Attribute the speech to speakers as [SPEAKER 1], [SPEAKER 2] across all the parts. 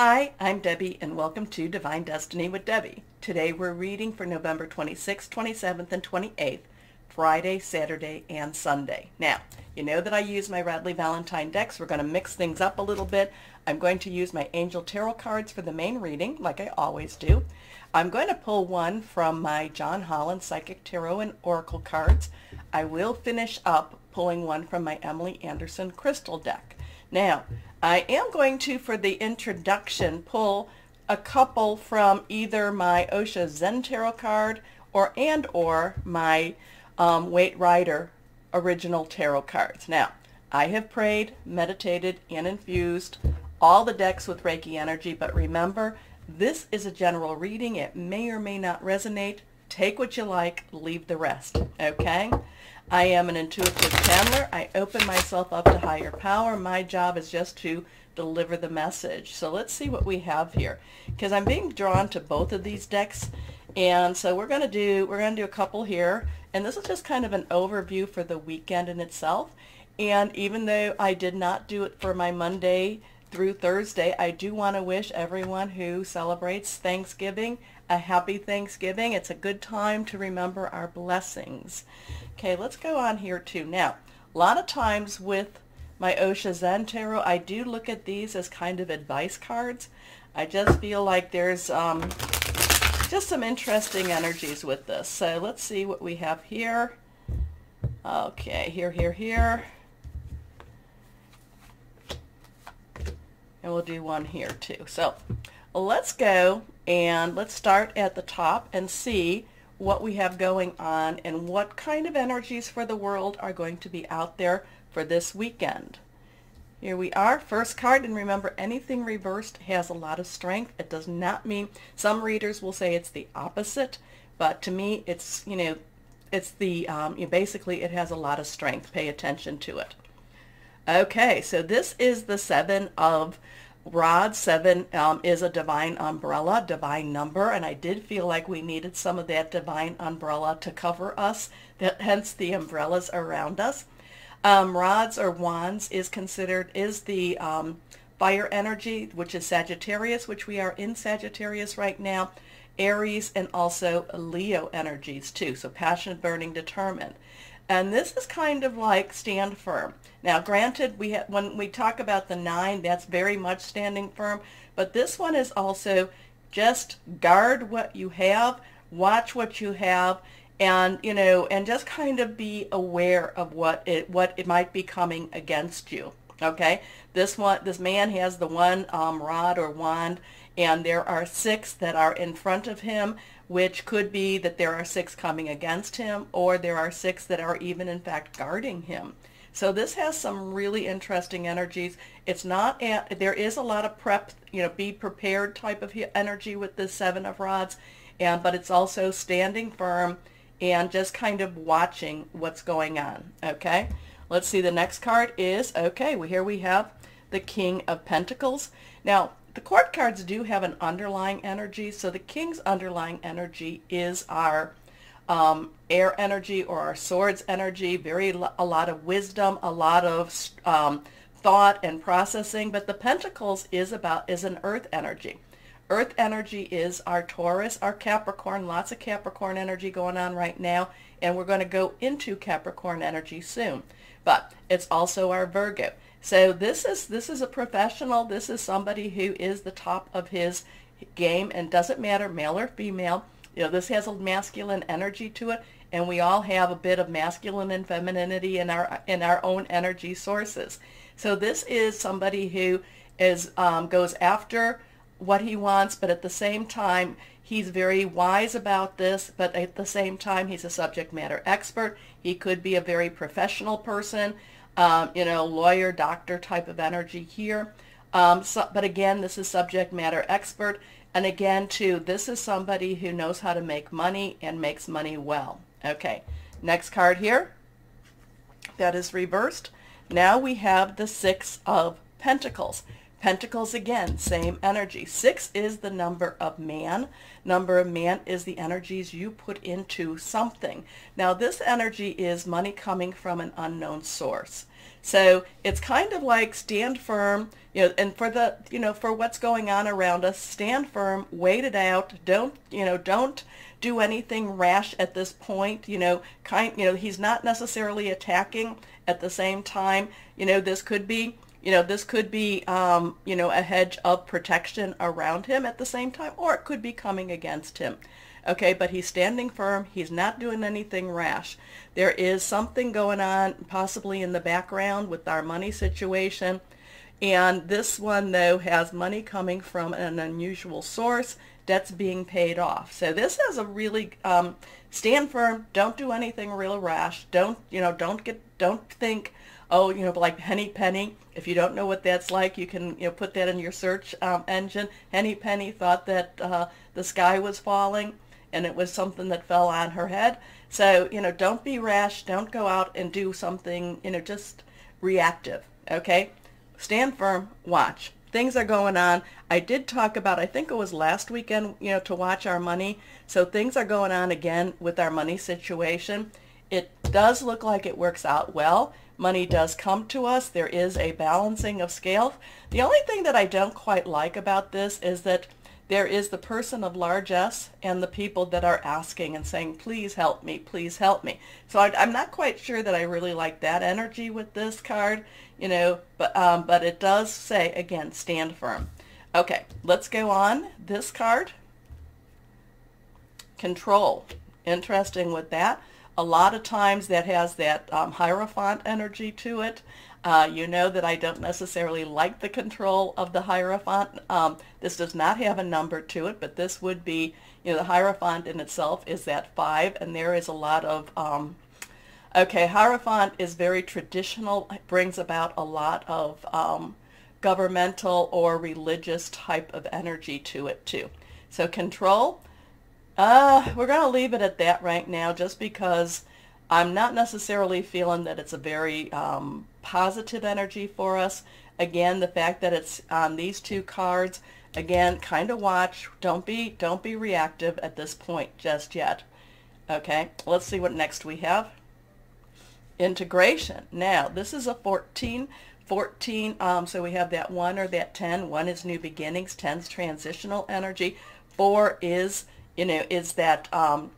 [SPEAKER 1] Hi, I'm Debbie and welcome to Divine Destiny with Debbie. Today we're reading for November 26th, 27th, and 28th, Friday, Saturday, and Sunday. Now, you know that I use my Radleigh Valentine decks. We're going to mix things up a little bit. I'm going to use my Angel Tarot cards for the main reading, like I always do. I'm going to pull one from my John Holland Psychic Tarot and Oracle cards. I will finish up pulling one from my Emily Anderson Crystal deck. Now, I am going to, for the introduction, pull a couple from either my Osho Zen Tarot card or and or my um, Waite Rider original tarot cards. Now, I have prayed, meditated, and infused all the decks with Reiki energy, but remember, this is a general reading. It may or may not resonate. Take what you like, leave the rest, okay? I am an intuitive channeler. I open myself up to higher power. My job is just to deliver the message. So let's see what we have here. Because I'm being drawn to both of these decks. And so we're going to do we're going to do a couple here. And this is just kind of an overview for the weekend in itself. And even though I did not do it for my Monday through Thursday, I do want to wish everyone who celebrates Thanksgiving a happy Thanksgiving. It's a good time to remember our blessings. Okay, let's go on here too. Now, a lot of times with my Osho Zen Tarot, I do look at these as kind of advice cards. I just feel like there's um, just some interesting energies with this. So let's see what we have here. Okay, here, here, here. And we'll do one here too. So let's go and let's start at the top and see what we have going on and what kind of energies for the world are going to be out there for this weekend. Here we are, first card, and remember anything reversed has a lot of strength. It does not mean, some readers will say it's the opposite, but to me it's, you know, it's the, um, you know, basically it has a lot of strength. Pay attention to it. Okay, so this is the seven of Rod 7 um, is a divine umbrella, divine number, and I did feel like we needed some of that divine umbrella to cover us, that, hence the umbrellas around us. Um, rods or wands is considered, is the um, fire energy, which is Sagittarius, which we are in Sagittarius right now, Aries, and also Leo energies too, so passionate, burning, determined. And this is kind of like stand firm. Now, granted, we when we talk about the nine, that's very much standing firm. But this one is also just guard what you have, watch what you have, and you know, and just kind of be aware of what it what it might be coming against you. Okay, this one, this man has the one um, rod or wand, and there are six that are in front of him which could be that there are six coming against him or there are six that are even in fact guarding him. So this has some really interesting energies. It's not, at, there is a lot of prep, you know, be prepared type of energy with the Seven of Rods, and, but it's also standing firm and just kind of watching what's going on, okay? Let's see, the next card is, okay, well, here we have the King of Pentacles. Now, the court cards do have an underlying energy. So the king's underlying energy is our um, air energy or our swords energy, very a lot of wisdom, a lot of um, thought and processing. But the pentacles is about is an earth energy. Earth energy is our Taurus, our Capricorn, lots of Capricorn energy going on right now, and we're going to go into Capricorn energy soon. But it's also our Virgo. So this is this is a professional. This is somebody who is the top of his game and doesn't matter male or female. You know, this has a masculine energy to it, and we all have a bit of masculine and femininity in our in our own energy sources. So this is somebody who is um, goes after what he wants, but at the same time he's very wise about this. But at the same time, he's a subject matter expert. He could be a very professional person um, you know, lawyer, doctor type of energy here. Um, so, but again, this is subject matter expert. And again, too, this is somebody who knows how to make money and makes money well. Okay, next card here. That is reversed. Now we have the Six of Pentacles. Pentacles again, same energy. Six is the number of man. Number of man is the energies you put into something. Now this energy is money coming from an unknown source. So it's kind of like stand firm, you know, and for the, you know, for what's going on around us, stand firm, wait it out. Don't, you know, don't do anything rash at this point. You know, kind, you know, he's not necessarily attacking at the same time. You know, this could be, you know, this could be, um, you know, a hedge of protection around him at the same time, or it could be coming against him. Okay, but he's standing firm. He's not doing anything rash. There is something going on possibly in the background with our money situation. And this one, though, has money coming from an unusual source. Debts being paid off. So this is a really um, stand firm. Don't do anything real rash. Don't you know? Don't get. Don't think. Oh, you know, like Henny Penny. If you don't know what that's like, you can you know put that in your search um, engine. Henny Penny thought that uh, the sky was falling and it was something that fell on her head. So, you know, don't be rash. Don't go out and do something, you know, just reactive. Okay? Stand firm. Watch. Things are going on. I did talk about, I think it was last weekend, you know, to watch our money. So things are going on again with our money situation. It does look like it works out well. Money does come to us. There is a balancing of scales. The only thing that I don't quite like about this is that there is the person of large S and the people that are asking and saying, please help me, please help me. So I, am not quite sure that I really like that energy with this card, you know, but, um, but it does say, again, stand firm. Okay, let's go on. This card, control. Interesting with that. A lot of times that has that um, Hierophant energy to it. Uh, you know that I don't necessarily like the control of the Hierophant. Um, this does not have a number to it, but this would be, you know, the Hierophant in itself is that five, and there is a lot of, um, okay, Hierophant is very traditional, it brings about a lot of um, governmental or religious type of energy to it too. So control, uh, we're going to leave it at that right now just because I'm not necessarily feeling that it's a very um, positive energy for us. Again, the fact that it's on these two cards, again, kind of watch. Don't be, don't be reactive at this point just yet. Okay, let's see what next we have. Integration. Now, this is a 14. 14, um, so we have that 1 or that 10. 1 is new beginnings. 10 is transitional energy. 4 is, you know, is that um,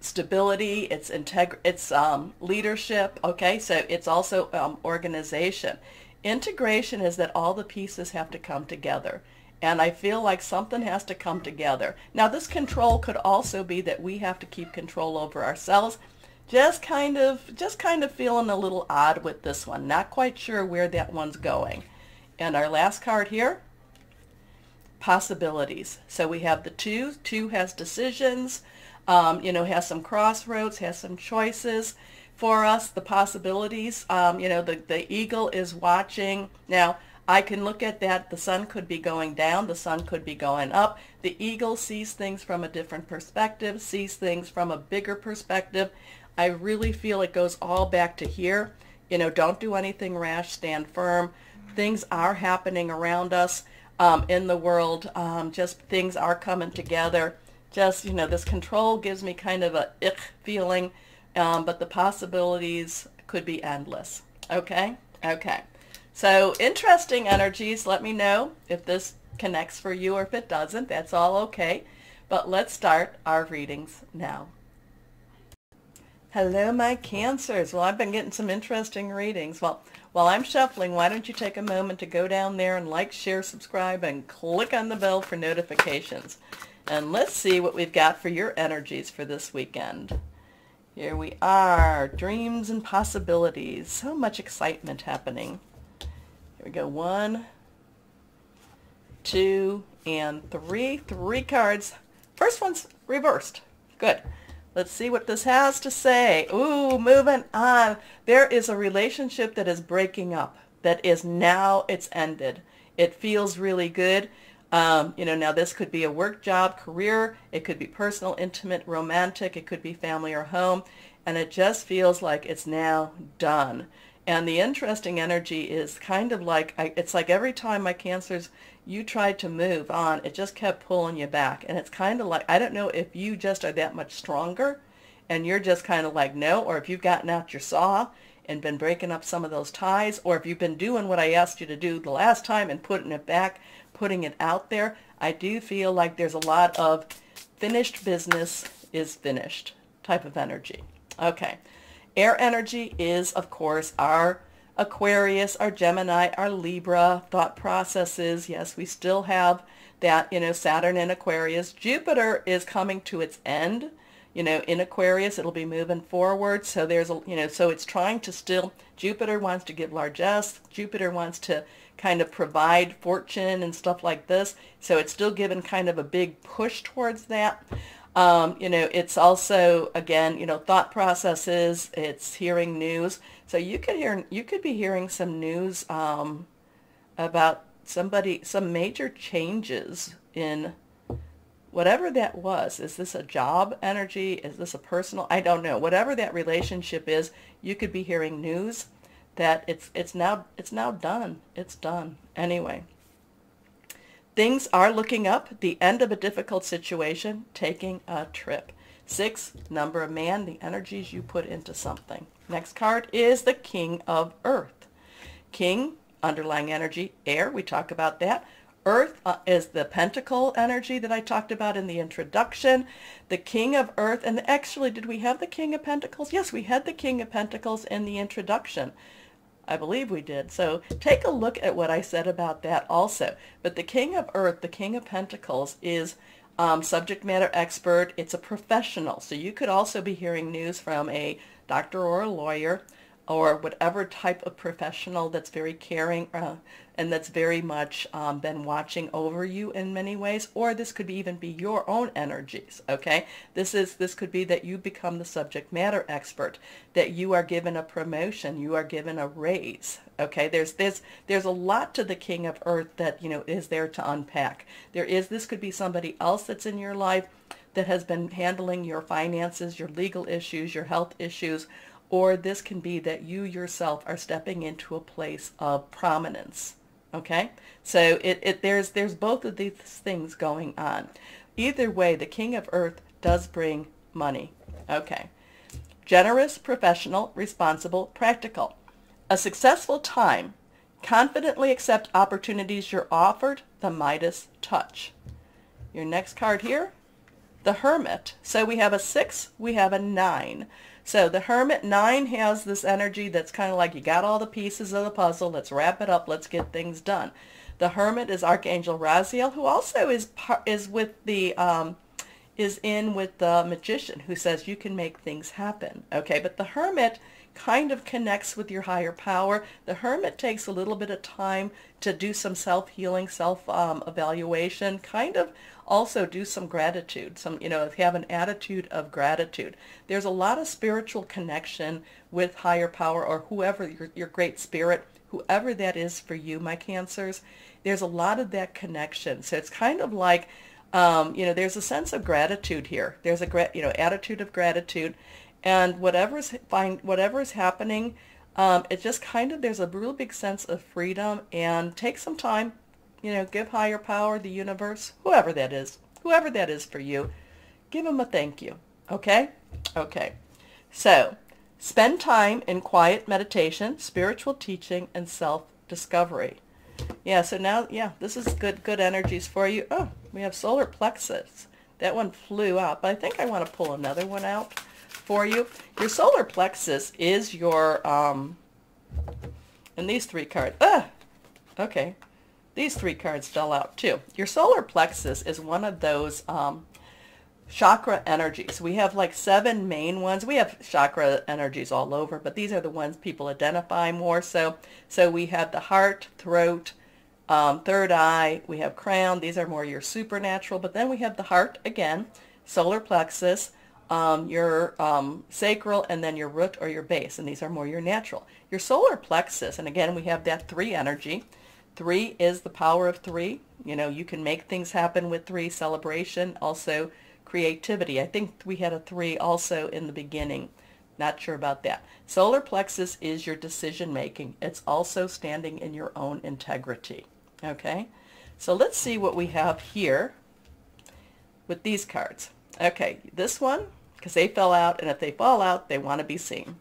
[SPEAKER 1] stability, it's integ- it's um, leadership. Okay, so it's also um, organization. Integration is that all the pieces have to come together. And I feel like something has to come together. Now this control could also be that we have to keep control over ourselves. Just kind of, just kind of feeling a little odd with this one. Not quite sure where that one's going. And our last card here, possibilities. So we have the two. Two has decisions um, you know, has some crossroads, has some choices for us, the possibilities. Um, you know, the, the eagle is watching. Now, I can look at that. The sun could be going down. The sun could be going up. The eagle sees things from a different perspective, sees things from a bigger perspective. I really feel it goes all back to here. You know, don't do anything rash. Stand firm. Things are happening around us um, in the world. Um, just things are coming together just, you know, this control gives me kind of a ick feeling, um, but the possibilities could be endless. Okay? Okay. So interesting energies. Let me know if this connects for you or if it doesn't. That's all okay. But let's start our readings now. Hello, my cancers. Well, I've been getting some interesting readings. Well, while I'm shuffling, why don't you take a moment to go down there and like, share, subscribe, and click on the bell for notifications. And let's see what we've got for your energies for this weekend. Here we are, dreams and possibilities. So much excitement happening. Here we go, one, two, and three. Three cards. First one's reversed. Good. Let's see what this has to say. Ooh, moving on. There is a relationship that is breaking up. That is now, it's ended. It feels really good. Um, you know, now this could be a work job, career, it could be personal, intimate, romantic, it could be family or home, and it just feels like it's now done. And the interesting energy is kind of like, I, it's like every time my cancers, you tried to move on, it just kept pulling you back. And it's kind of like, I don't know if you just are that much stronger and you're just kind of like, no, or if you've gotten out your saw and been breaking up some of those ties, or if you've been doing what I asked you to do the last time and putting it back, putting it out there, I do feel like there's a lot of finished business is finished type of energy. Okay. Air energy is, of course, our Aquarius, our Gemini, our Libra thought processes. Yes, we still have that, you know, Saturn in Aquarius. Jupiter is coming to its end you know, in Aquarius, it'll be moving forward. So there's a, you know, so it's trying to still, Jupiter wants to give largesse. Jupiter wants to kind of provide fortune and stuff like this. So it's still given kind of a big push towards that. Um, you know, it's also, again, you know, thought processes, it's hearing news. So you could hear, you could be hearing some news um, about somebody, some major changes in whatever that was, is this a job energy? Is this a personal? I don't know. Whatever that relationship is, you could be hearing news that it's it's now it's now done. It's done. Anyway. Things are looking up. The end of a difficult situation, taking a trip. Six, number of man, the energies you put into something. Next card is the King of Earth. King, underlying energy, air, we talk about that. Earth uh, is the pentacle energy that I talked about in the introduction, the King of Earth, and actually, did we have the King of Pentacles? Yes, we had the King of Pentacles in the introduction. I believe we did. So take a look at what I said about that also. But the King of Earth, the King of Pentacles, is um, subject matter expert. It's a professional. So you could also be hearing news from a doctor or a lawyer or whatever type of professional that's very caring uh, and that's very much um, been watching over you in many ways or this could be even be your own energies okay? This is this could be that you become the subject matter expert that you are given a promotion you are given a raise okay? There's this there's a lot to the king of earth that you know is there to unpack. There is this could be somebody else that's in your life that has been handling your finances your legal issues your health issues or this can be that you yourself are stepping into a place of prominence. Okay? So it, it there's there's both of these things going on. Either way, the King of Earth does bring money. Okay. Generous, professional, responsible, practical. A successful time. Confidently accept opportunities you're offered. The Midas touch. Your next card here, the Hermit. So we have a six, we have a nine. So the Hermit 9 has this energy that's kind of like you got all the pieces of the puzzle. Let's wrap it up. Let's get things done. The Hermit is Archangel Raziel, who also is is with the um, is in with the Magician, who says you can make things happen. Okay, but the Hermit kind of connects with your higher power. The hermit takes a little bit of time to do some self-healing, self-evaluation, um, kind of also do some gratitude, some, you know, have an attitude of gratitude. There's a lot of spiritual connection with higher power or whoever, your, your great spirit, whoever that is for you, my cancers. There's a lot of that connection. So it's kind of like, um, you know, there's a sense of gratitude here. There's a, great you know, attitude of gratitude and whatever's find whatever's happening, um, it just kind of there's a real big sense of freedom and take some time, you know, give higher power, the universe, whoever that is, whoever that is for you, give them a thank you. Okay, okay. So spend time in quiet meditation, spiritual teaching, and self-discovery. Yeah, so now, yeah, this is good, good energies for you. Oh, we have solar plexus. That one flew out, but I think I want to pull another one out for you. Your solar plexus is your, um, and these three cards, ah, okay, these three cards fell out too. Your solar plexus is one of those um, chakra energies. We have like seven main ones. We have chakra energies all over, but these are the ones people identify more so. So we have the heart, throat, um, third eye, we have crown. These are more your supernatural, but then we have the heart again, solar plexus, um, your um, sacral, and then your root or your base. And these are more your natural. Your solar plexus, and again, we have that three energy. Three is the power of three. You know, you can make things happen with three. Celebration, also creativity. I think we had a three also in the beginning. Not sure about that. Solar plexus is your decision making. It's also standing in your own integrity. Okay? So let's see what we have here with these cards. Okay, this one, because they fell out, and if they fall out, they want to be seen.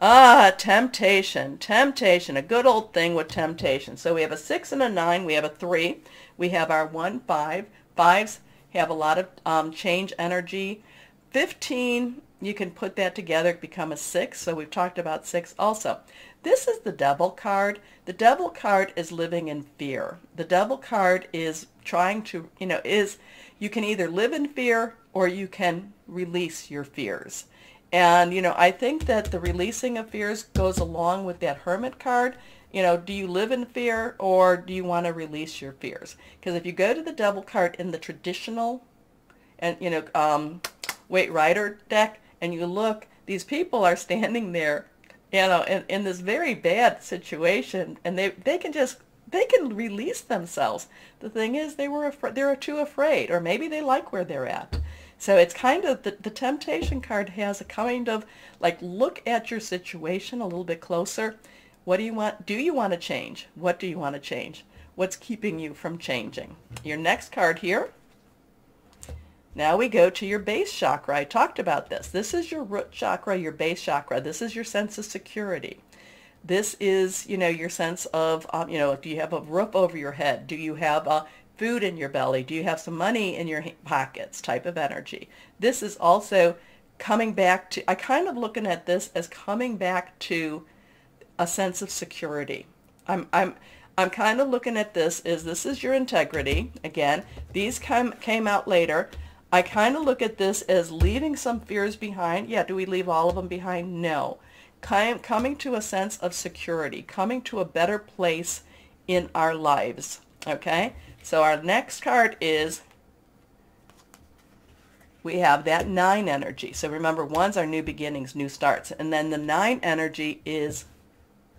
[SPEAKER 1] Ah, temptation, temptation, a good old thing with temptation. So we have a 6 and a 9, we have a 3, we have our 1, 5. Fives have a lot of um, change energy. 15, you can put that together, become a 6, so we've talked about 6 also. This is the devil card. The devil card is living in fear. The devil card is trying to, you know, is you can either live in fear or you can release your fears. And, you know, I think that the releasing of fears goes along with that hermit card. You know, do you live in fear or do you want to release your fears? Because if you go to the devil card in the traditional and, you know, um, Waite Rider deck and you look, these people are standing there, you know, in, in this very bad situation and they, they can just they can release themselves. The thing is, they were afraid. They're too afraid, or maybe they like where they're at. So it's kind of the, the temptation card has a kind of like look at your situation a little bit closer. What do you want? Do you want to change? What do you want to change? What's keeping you from changing? Your next card here. Now we go to your base chakra. I talked about this. This is your root chakra, your base chakra. This is your sense of security. This is, you know, your sense of, um, you know, do you have a roof over your head? Do you have uh, food in your belly? Do you have some money in your pockets type of energy? This is also coming back to, I kind of looking at this as coming back to a sense of security. I'm, I'm, I'm kind of looking at this as this is your integrity. Again, these come, came out later. I kind of look at this as leaving some fears behind. Yeah, do we leave all of them behind? No coming to a sense of security, coming to a better place in our lives. Okay? So our next card is we have that nine energy. So remember, one's our new beginnings, new starts. And then the nine energy is,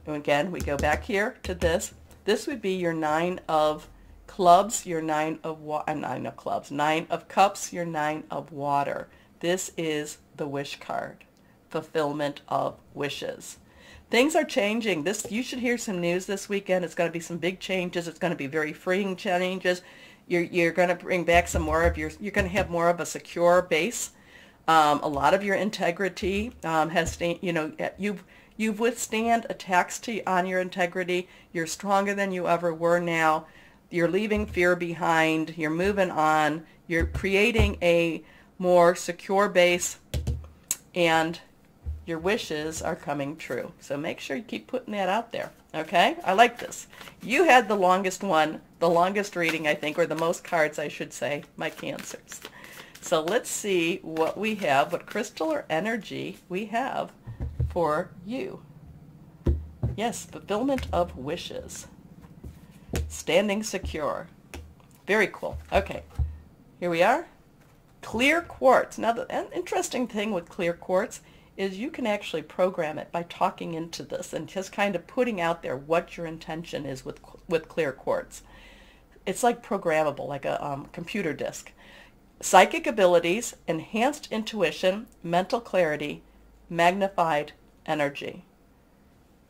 [SPEAKER 1] again, we go back here to this. This would be your nine of clubs, your nine of wa- uh, nine of clubs, nine of cups, your nine of water. This is the wish card fulfillment of wishes. Things are changing. This you should hear some news this weekend. It's going to be some big changes. It's going to be very freeing changes. You're you're going to bring back some more of your. You're going to have more of a secure base. Um, a lot of your integrity um, has you know you've you've withstand attacks to on your integrity. You're stronger than you ever were now. You're leaving fear behind. You're moving on. You're creating a more secure base and your wishes are coming true. So make sure you keep putting that out there. Okay? I like this. You had the longest one, the longest reading, I think, or the most cards, I should say, my cancers. So let's see what we have, what crystal or energy we have for you. Yes, fulfillment of wishes. Standing secure. Very cool. Okay, here we are. Clear quartz. Now, the interesting thing with clear quartz is you can actually program it by talking into this and just kind of putting out there what your intention is with, with clear quartz. It's like programmable, like a um, computer disk. Psychic abilities, enhanced intuition, mental clarity, magnified energy.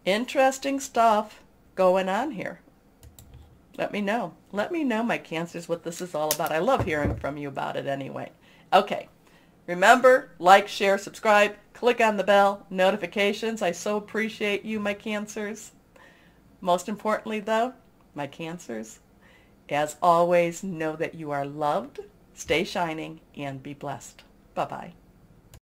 [SPEAKER 1] Interesting stuff going on here. Let me know. Let me know, my cancers, what this is all about. I love hearing from you about it anyway. Okay. Remember, like, share, subscribe, click on the bell, notifications. I so appreciate you, my cancers. Most importantly, though, my cancers, as always, know that you are loved, stay shining, and be blessed. Bye-bye.